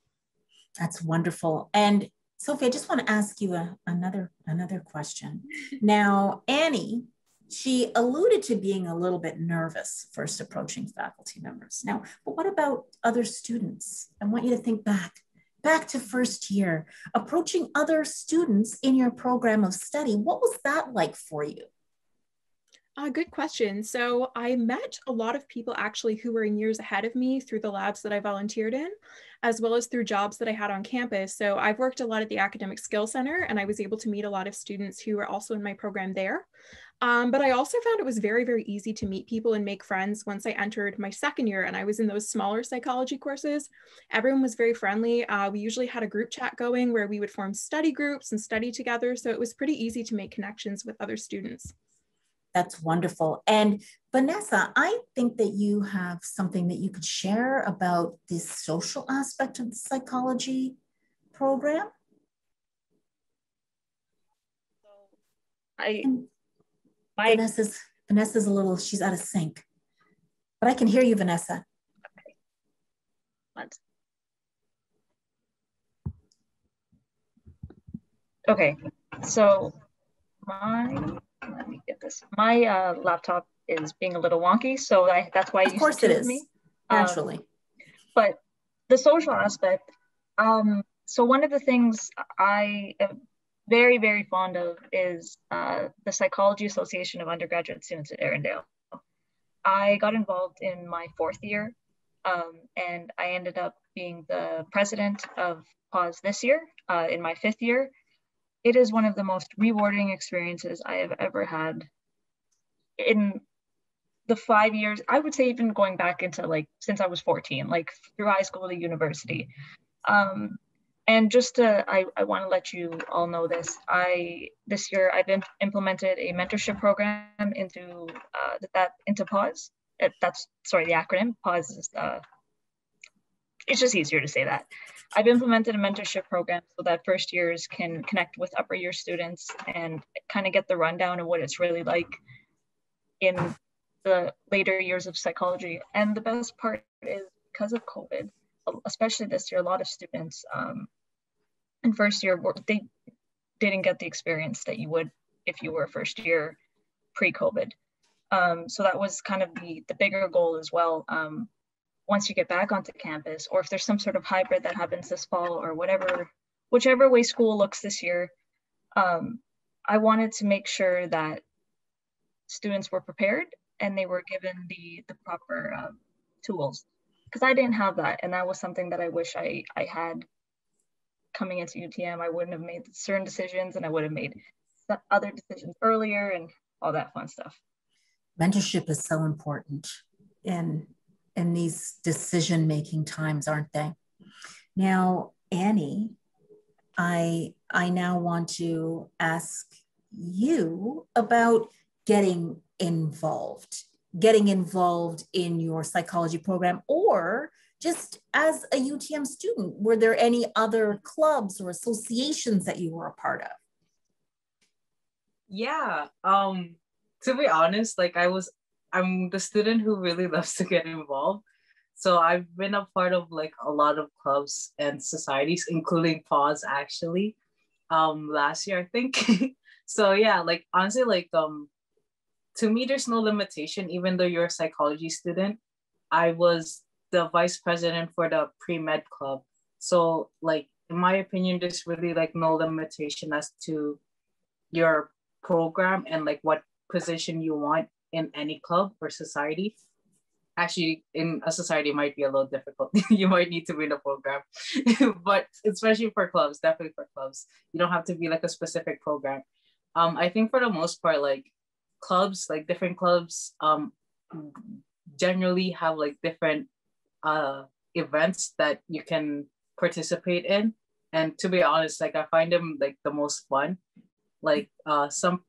That's wonderful. And Sophie, I just want to ask you a, another another question. Now, Annie she alluded to being a little bit nervous first approaching faculty members. Now, but what about other students? I want you to think back, back to first year, approaching other students in your program of study. What was that like for you? Uh, good question. So I met a lot of people actually who were in years ahead of me through the labs that I volunteered in, as well as through jobs that I had on campus. So I've worked a lot at the Academic Skill Center and I was able to meet a lot of students who were also in my program there. Um, but I also found it was very, very easy to meet people and make friends once I entered my second year and I was in those smaller psychology courses. Everyone was very friendly. Uh, we usually had a group chat going where we would form study groups and study together. So it was pretty easy to make connections with other students. That's wonderful. And Vanessa, I think that you have something that you could share about this social aspect of the psychology program. I my Vanessa's Vanessa's a little, she's out of sync. But I can hear you, Vanessa. Okay. Okay, so my, let me get this. My uh, laptop is being a little wonky, so I, that's why you. of course it is, me. naturally. Um, but the social aspect, um, so one of the things I very, very fond of is uh, the Psychology Association of Undergraduate Students at Erindale. I got involved in my fourth year um, and I ended up being the president of PAUSE this year uh, in my fifth year. It is one of the most rewarding experiences I have ever had in the five years, I would say even going back into like since I was 14, like through high school to university. Um, and just to, I, I want to let you all know this. I this year I've been implemented a mentorship program into uh, that into PAUSE. It, that's sorry, the acronym Pause is. Uh, it's just easier to say that. I've implemented a mentorship program so that first years can connect with upper year students and kind of get the rundown of what it's really like in the later years of psychology. And the best part is because of COVID, especially this year, a lot of students um, in first year they didn't get the experience that you would if you were first year pre-COVID. Um, so that was kind of the, the bigger goal as well. Um, once you get back onto campus, or if there's some sort of hybrid that happens this fall or whatever, whichever way school looks this year, um, I wanted to make sure that students were prepared and they were given the, the proper uh, tools because I didn't have that. And that was something that I wish I, I had coming into UTM, I wouldn't have made certain decisions and I would have made other decisions earlier and all that fun stuff. Mentorship is so important in in these decision making times, aren't they? Now, Annie, I I now want to ask you about getting involved, getting involved in your psychology program or just as a UTM student, were there any other clubs or associations that you were a part of? Yeah. Um, to be honest, like I was, I'm the student who really loves to get involved. So I've been a part of like a lot of clubs and societies, including PAUSE actually, um, last year, I think. so yeah, like honestly, like um, to me, there's no limitation, even though you're a psychology student. I was the vice president for the pre-med club. So like in my opinion, there's really like no limitation as to your program and like what position you want in any club or society. actually in a society might be a little difficult. you might need to be in a program, but especially for clubs, definitely for clubs, you don't have to be like a specific program. Um, I think for the most part, like clubs, like different clubs, um, generally have like different uh events that you can participate in. And to be honest, like I find them like the most fun. Like uh, some,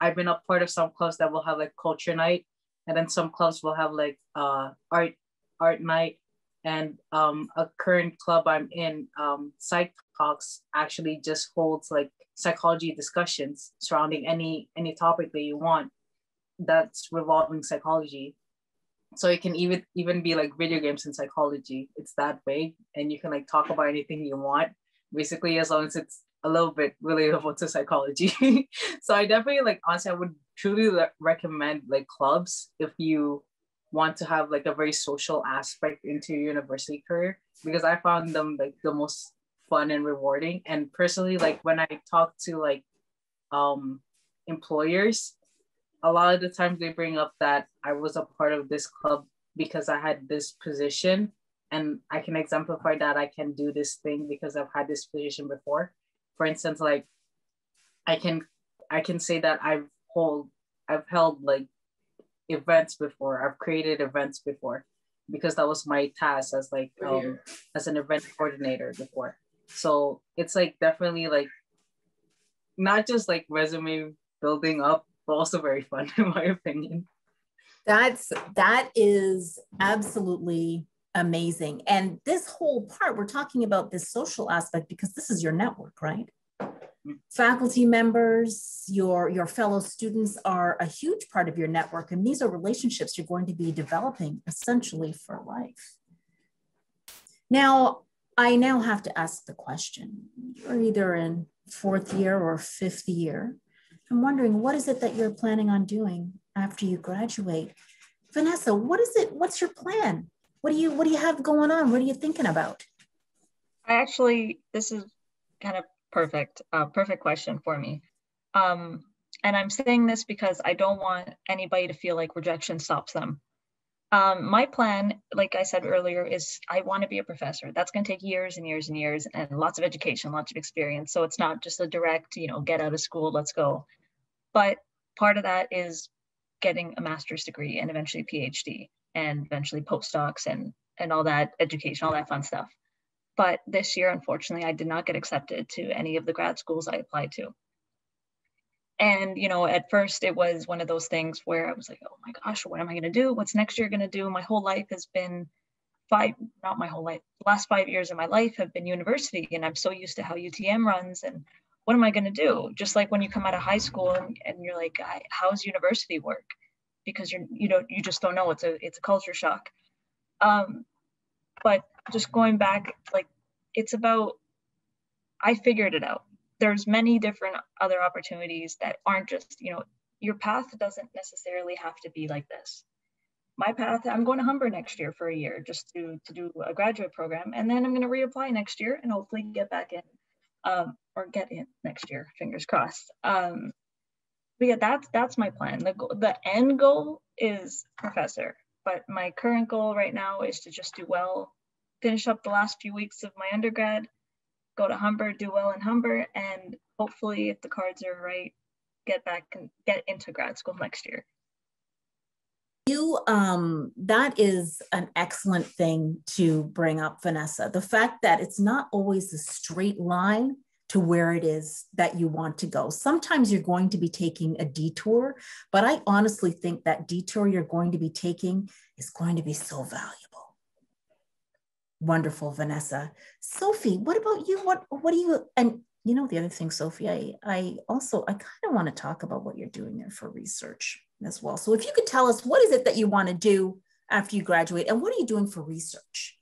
I've been a part of some clubs that will have like culture night, and then some clubs will have like uh, art art night. And um, a current club I'm in, um, Psych Talks, actually just holds like psychology discussions surrounding any any topic that you want that's revolving psychology so it can even even be like video games and psychology. It's that big and you can like talk about anything you want. Basically as long as it's a little bit relatable to psychology. So i definitely like honestly i would truly recommend like clubs if you want to have like a very social aspect into your university career because i found them like the most fun and rewarding. And personally like when i talk to like um employers a lot of the times they bring up that I was a part of this club because I had this position and I can exemplify that I can do this thing because I've had this position before. For instance, like I can I can say that I've hold I've held like events before. I've created events before because that was my task as like um, as an event coordinator before. So it's like definitely like not just like resume building up but also very fun in my opinion. That's that is absolutely amazing. And this whole part, we're talking about this social aspect because this is your network, right? Mm-hmm. Faculty members, your, your fellow students are a huge part of your network. And these are relationships you're going to be developing essentially for life. Now, I now have to ask the question. You're either in fourth year or fifth year. I'm wondering what is it that you're planning on doing after you graduate? Vanessa, what is it? What's your plan? What do you what do you have going on? What are you thinking about? I actually this is kind of perfect, uh, perfect question for me. Um, and I'm saying this because I don't want anybody to feel like rejection stops them. Um, my plan, like I said earlier, is I want to be a professor. That's going to take years and years and years and lots of education, lots of experience. So it's not just a direct, you know, get out of school, let's go. But part of that is getting a master's degree and eventually PhD and eventually postdocs and and all that education, all that fun stuff. But this year, unfortunately, I did not get accepted to any of the grad schools I applied to. And, you know, at first it was one of those things where I was like, oh my gosh, what am I going to do? What's next year going to do? My whole life has been five, not my whole life, last five years of my life have been university. And I'm so used to how UTM runs. And what am I going to do? Just like when you come out of high school and, and you're like, how's university work? Because you're, you know, you just don't know. It's a, it's a culture shock. Um, but just going back, like, it's about, I figured it out there's many different other opportunities that aren't just, you know, your path doesn't necessarily have to be like this. My path, I'm going to Humber next year for a year just to, to do a graduate program. And then I'm going to reapply next year and hopefully get back in um, or get in next year, fingers crossed. Um, but yeah, that's, that's my plan. The, goal, the end goal is professor, but my current goal right now is to just do well, finish up the last few weeks of my undergrad, go to Humber, do well in Humber, and hopefully, if the cards are right, get back and get into grad school next year. You, um, that is an excellent thing to bring up, Vanessa. The fact that it's not always a straight line to where it is that you want to go. Sometimes you're going to be taking a detour, but I honestly think that detour you're going to be taking is going to be so valuable. Wonderful, Vanessa. Sophie, what about you? What what do you and you know the other thing, Sophie, I, I also I kind of want to talk about what you're doing there for research as well. So if you could tell us what is it that you want to do after you graduate and what are you doing for research?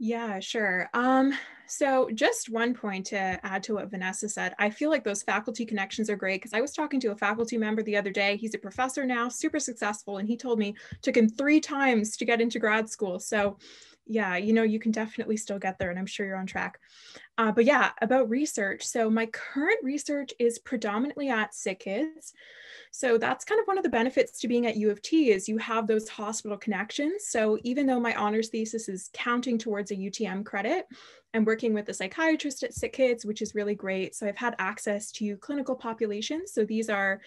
Yeah, sure. Um, so just one point to add to what Vanessa said, I feel like those faculty connections are great because I was talking to a faculty member the other day. He's a professor now, super successful, and he told me took him three times to get into grad school. So yeah, you know, you can definitely still get there and I'm sure you're on track. Uh, but yeah, about research. So my current research is predominantly at SickKids. So that's kind of one of the benefits to being at U of T is you have those hospital connections. So even though my honors thesis is counting towards a UTM credit, I'm working with a psychiatrist at SickKids, which is really great. So I've had access to clinical populations. So these are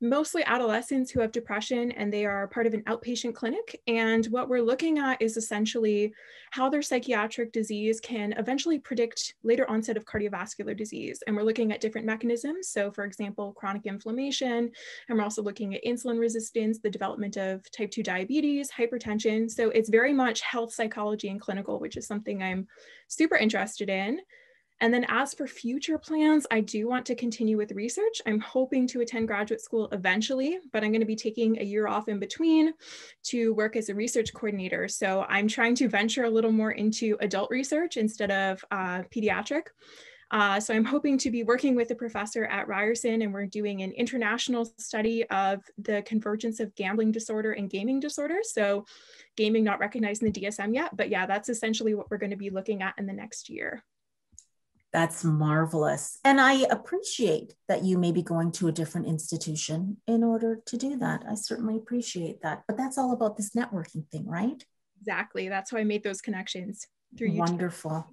mostly adolescents who have depression and they are part of an outpatient clinic. And what we're looking at is essentially how their psychiatric disease can eventually predict later onset of cardiovascular disease. And we're looking at different mechanisms. So, for example, chronic inflammation. And we're also looking at insulin resistance, the development of type 2 diabetes, hypertension. So, it's very much health psychology and clinical, which is something I'm super interested in. And then as for future plans, I do want to continue with research. I'm hoping to attend graduate school eventually, but I'm going to be taking a year off in between to work as a research coordinator. So I'm trying to venture a little more into adult research instead of uh, pediatric. Uh, so I'm hoping to be working with a professor at Ryerson and we're doing an international study of the convergence of gambling disorder and gaming disorder. So gaming not recognized in the DSM yet, but yeah, that's essentially what we're going to be looking at in the next year. That's marvelous. And I appreciate that you may be going to a different institution in order to do that. I certainly appreciate that. But that's all about this networking thing, right? Exactly. That's how I made those connections through U of T. Wonderful.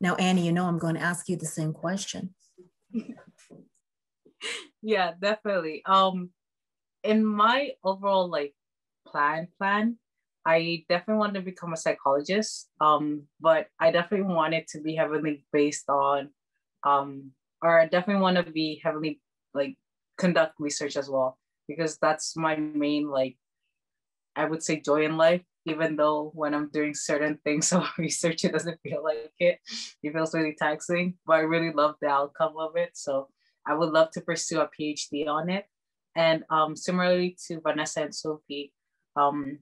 Now, Annie, you know I'm going to ask you the same question. yeah, definitely. Um, in my overall like plan plan, I definitely wanted to become a psychologist, um, but I definitely wanted to be heavily based on, um, or I definitely want to be heavily like conduct research as well because that's my main like, I would say joy in life. Even though when I'm doing certain things of research, it doesn't feel like it. It feels really taxing, but I really love the outcome of it. So I would love to pursue a PhD on it. And um, similarly to Vanessa and Sophie, um,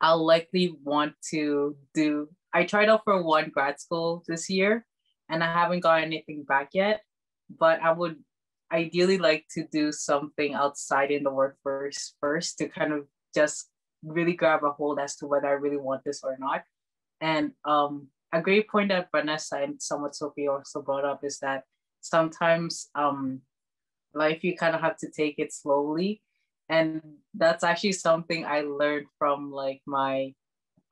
I'll likely want to do. I tried out for one grad school this year and I haven't got anything back yet, but I would ideally like to do something outside in the workforce first to kind of just really grab a hold as to whether I really want this or not. And um, a great point that Vanessa and somewhat Sophie also brought up is that sometimes um, life you kind of have to take it slowly and that's actually something I learned from like my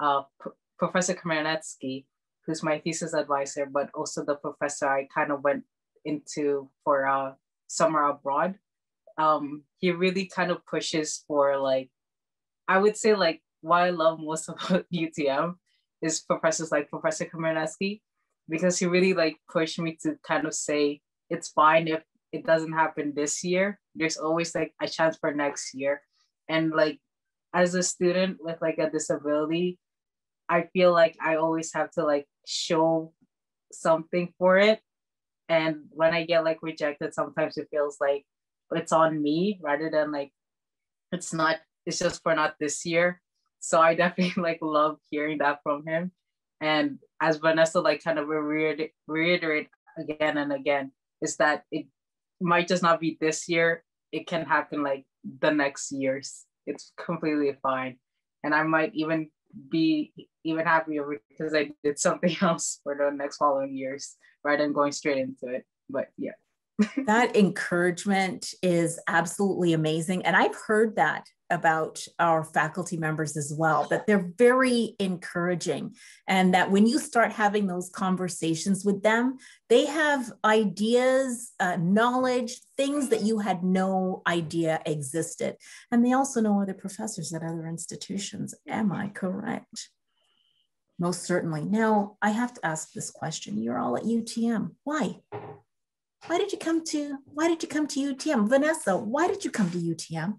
uh, P- Professor Kamenetsky, who's my thesis advisor, but also the professor I kind of went into for uh, summer abroad. Um, he really kind of pushes for like, I would say like what I love most about UTM is professors like Professor Kamenetsky, because he really like pushed me to kind of say it's fine if it doesn't happen this year there's always like a chance for next year and like as a student with like a disability i feel like i always have to like show something for it. And when i get like rejected sometimes it feels like it's on me rather than like it's not it's just for not this year. So i definitely like love hearing that from him. And as vanessa like kind of reiterate, reiterate again and again is that it might just not be this year. It can happen like the next years. It's completely fine. And I might even be even happier because I did something else for the next following years rather than going straight into it. But yeah. that encouragement is absolutely amazing. And I've heard that about our faculty members as well, that they're very encouraging. And that when you start having those conversations with them, they have ideas, uh, knowledge, things that you had no idea existed. And they also know other professors at other institutions. Am I correct? Most certainly. Now, I have to ask this question. You're all at UTM. Why? Why did you come to why did you come to UTM? Vanessa, why did you come to UTM?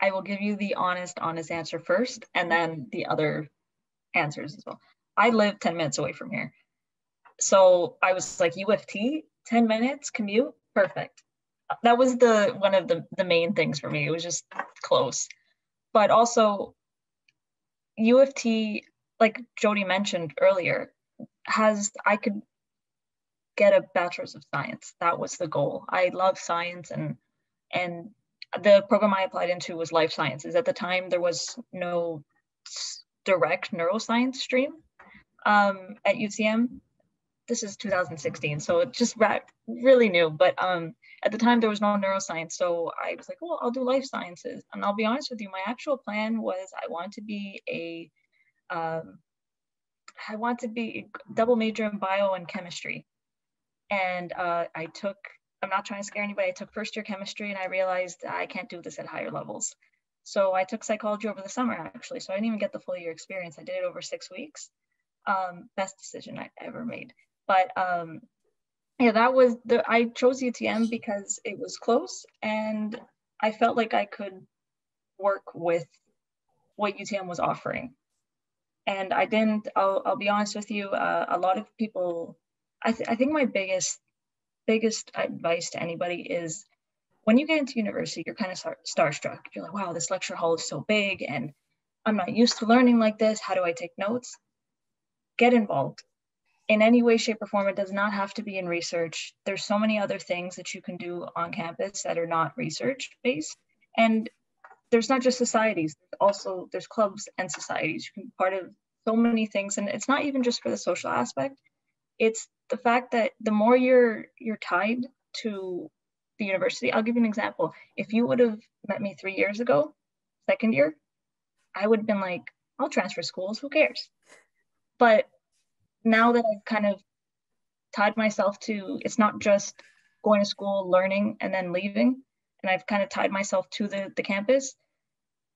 I will give you the honest, honest answer first, and mm-hmm. then the other answers as well. I live 10 minutes away from here. So I was like, U of T, 10 minutes commute, perfect. That was the one of the, the main things for me. It was just close. But also, U of T, like Jodie mentioned earlier, has I could get a bachelor's of science. That was the goal. I love science and and the program I applied into was life sciences. At the time, there was no direct neuroscience stream um, at UTM. this is 2016, so it's just really new. But um, at the time, there was no neuroscience, so I was like, well, I'll do life sciences. And I'll be honest with you, my actual plan was I wanted to be a, um, I want to be double major in bio and chemistry. And uh, I took, I'm not trying to scare anybody, I took first year chemistry and I realized I can't do this at higher levels. So I took psychology over the summer actually. So I didn't even get the full year experience. I did it over six weeks. Um, best decision I ever made. But um, yeah, that was the I chose UTM because it was close and I felt like I could work with what UTM was offering. And I didn't, I'll, I'll be honest with you, uh, a lot of people, I, th- I think my biggest, biggest advice to anybody is when you get into university, you're kind of star- starstruck. You're like, wow, this lecture hall is so big and I'm not used to learning like this. How do I take notes? Get involved in any way, shape, or form. It does not have to be in research. There's so many other things that you can do on campus that are not research based. And there's not just societies, also there's clubs and societies. You can be part of so many things. And it's not even just for the social aspect. It's the fact that the more you're you're tied to the university, I'll give you an example. If you would have met me three years ago, second year, I would have been like, I'll transfer schools, who cares? But now that I've kind of tied myself to it's not just going to school, learning, and then leaving, and I've kind of tied myself to the, the campus,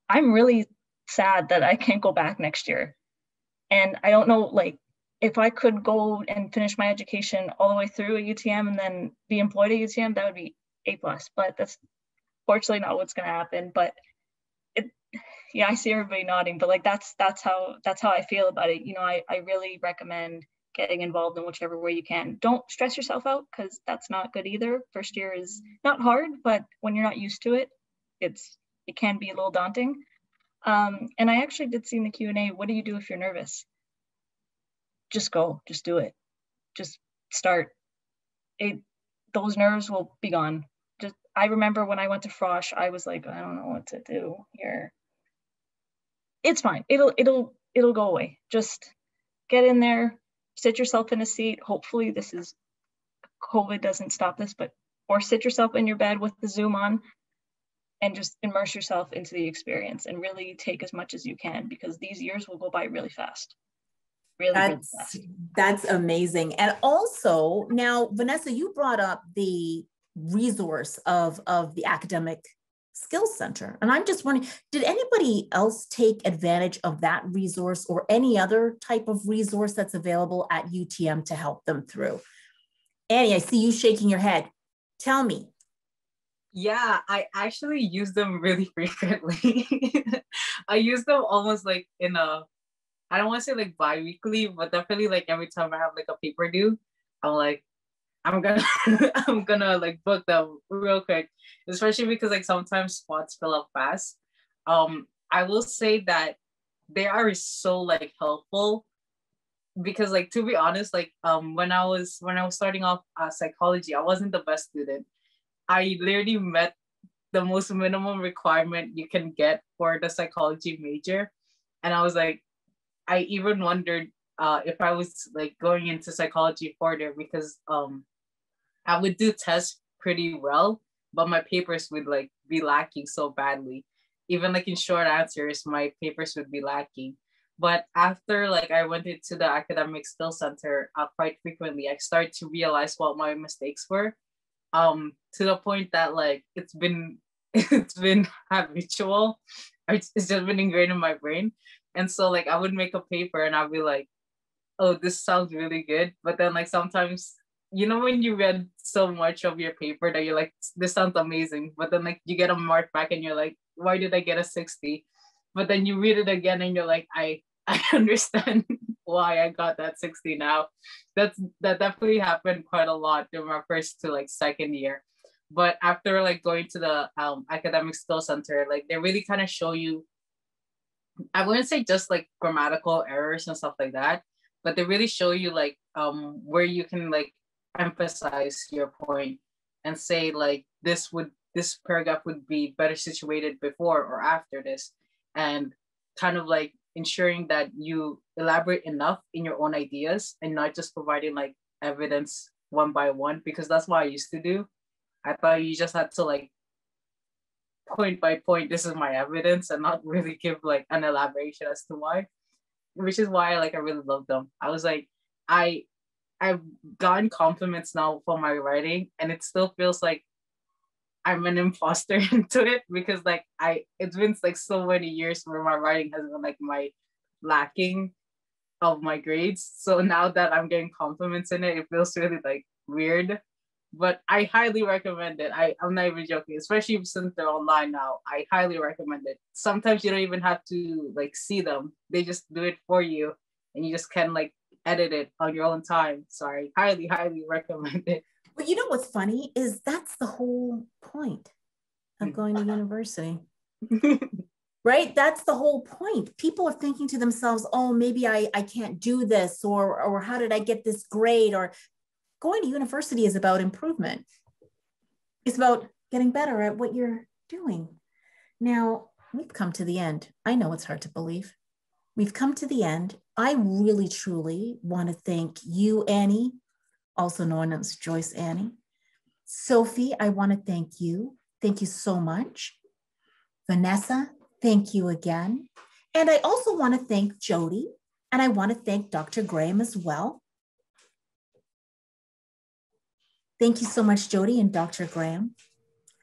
I'm really sad that I can't go back next year. And I don't know, like, if I could go and finish my education all the way through at UTM and then be employed at UTM, that would be A plus. But that's fortunately not what's going to happen. But it, yeah, I see everybody nodding, but like that's that's how that's how I feel about it. You know, I I really recommend getting involved in whichever way you can. Don't stress yourself out because that's not good either. First year is not hard, but when you're not used to it, it's it can be a little daunting. Um, and I actually did see in the Q and A, what do you do if you're nervous? Just go, just do it, just start. It those nerves will be gone. Just I remember when I went to Frosh, I was like, I don't know what to do here it's fine. It'll it'll it'll go away. Just get in there, sit yourself in a seat. Hopefully this is COVID doesn't stop this, but or sit yourself in your bed with the Zoom on and just immerse yourself into the experience and really take as much as you can because these years will go by really fast. Really, that's, really. That's amazing. And also now, Vanessa, you brought up the resource of, of the academic skills center and i'm just wondering did anybody else take advantage of that resource or any other type of resource that's available at utm to help them through annie i see you shaking your head tell me yeah i actually use them really frequently i use them almost like in a i don't want to say like bi-weekly but definitely like every time i have like a paper due i'm like I'm gonna I'm gonna like book them real quick, especially because like sometimes spots fill up fast. Um, I will say that they are so like helpful because like to be honest, like um when I was when I was starting off uh, psychology, I wasn't the best student. I literally met the most minimum requirement you can get for the psychology major, and I was like, I even wondered uh, if I was like going into psychology further because um I would do tests pretty well, but my papers would like be lacking so badly. Even like in short answers, my papers would be lacking. But after like I went into the academic skill center uh, quite frequently, I started to realize what my mistakes were. Um, to the point that like it's been it's been habitual. It's just been ingrained in my brain. And so like I would make a paper and I'd be like, oh, this sounds really good. But then like sometimes you know when you read so much of your paper that you're like this sounds amazing. But then like you get a mark back and you're like why did i get a 60 but then you read it again and you're like i i understand why i got that 60 now. That's that definitely happened quite a lot during my first to like second year. But after like going to the um, academic skill center like they really kind of show you i wouldn't say just like grammatical errors and stuff like that but they really show you like um where you can like emphasize your point and say like this would this paragraph would be better situated before or after this and kind of like ensuring that you elaborate enough in your own ideas and not just providing like evidence one by one because that's what I used to do. I thought you just had to like point by point, this is my evidence and not really give like an elaboration as to why. Which is why like I really love them. I was like, I I've gotten compliments now for my writing and it still feels like I'm an imposter into it because like I it's been like so many years where my writing has been like my lacking of my grades. So now that I'm getting compliments in it, it feels really like weird. But I highly recommend it. I, I'm not even joking, especially since they're online now. I highly recommend it. Sometimes you don't even have to like see them. They just do it for you and you just can like edit it on your own time. Sorry, highly, highly recommend it. Well, you know what's funny is that's the whole point of Hmm. going to university. right that's the whole point people are thinking to themselves oh maybe i i can't do this or or how did i get this grade or going to university is about improvement. It's about getting better at what you're doing. Now we've come to the end. I know it's hard to believe. We've come to the end. I really truly want to thank you annie also known as joyce annie. Sophie i want to thank you. Thank you so much. Vanessa Thank you again. And I also want to thank Jodie and I want to thank Dr. Graham as well. Thank you so much, Jodie and Dr. Graham.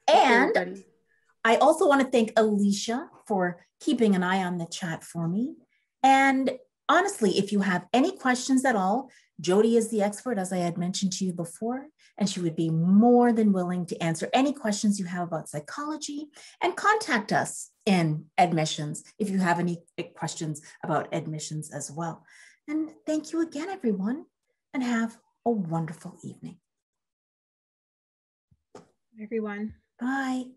And I also want to thank Alicia for keeping an eye on the chat for me. And honestly, if you have any questions at all, Jodie is the expert, as I had mentioned to you before, and she would be more than willing to answer any questions you have about psychology and contact us in admissions if you have any questions about admissions as well. And thank you again, everyone, and have a wonderful evening. Everyone. Bye.